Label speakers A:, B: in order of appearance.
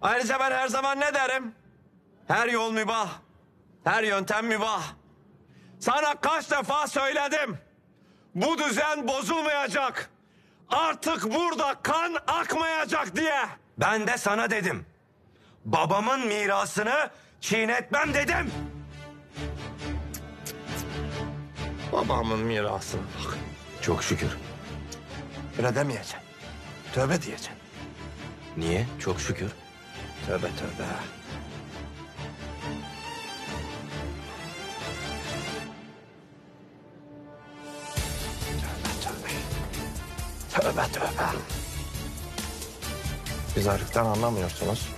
A: Ayrıca ben her zaman ne derim? Her yol mübah. Her yöntem mübah. Sana kaç defa söyledim. Bu düzen bozulmayacak. Artık burada kan akmayacak diye.
B: Ben de sana dedim. Babamın mirasını çiğnetmem dedim.
A: Babamın mirasına bak.
B: Çok şükür.
A: Öyle demeyeceksin. Tövbe diyeceksin.
B: Niye? Çok şükür.
A: Tövbe tövbe. Tövbe tövbe. Biz ayrıktan anlamıyorsunuz.